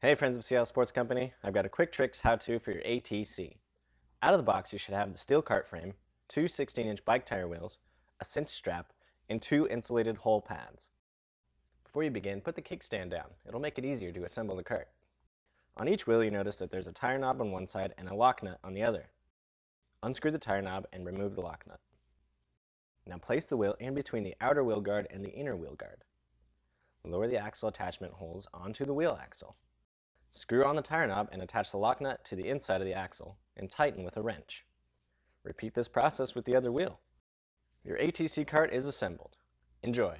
Hey friends of Seattle Sports Company, I've got a quick tricks how-to for your ATC. Out of the box you should have the steel cart frame, two 16-inch bike tire wheels, a cinch strap, and two insulated hull pads. Before you begin, put the kickstand down. It'll make it easier to assemble the cart. On each wheel you notice that there's a tire knob on one side and a lock nut on the other. Unscrew the tire knob and remove the lock nut. Now place the wheel in between the outer wheel guard and the inner wheel guard. Lower the axle attachment holes onto the wheel axle. Screw on the tire knob and attach the lock nut to the inside of the axle and tighten with a wrench. Repeat this process with the other wheel. Your ATC cart is assembled. Enjoy!